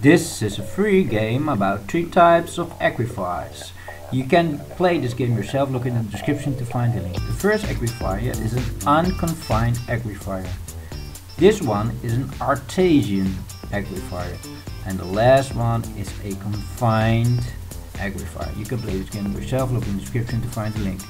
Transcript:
This is a free game about three types of aquifers. You can play this game yourself, look in the description to find the link. The first aquifer is an unconfined aquifer. This one is an artesian aquifer. And the last one is a confined aquifer. You can play this game yourself, look in the description to find the link.